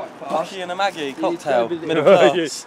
Cocktail. Bucky and a Maggie cocktail, middle class.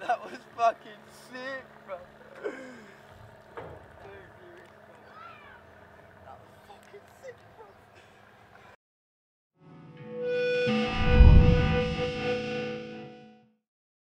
that was fucking sick, bro.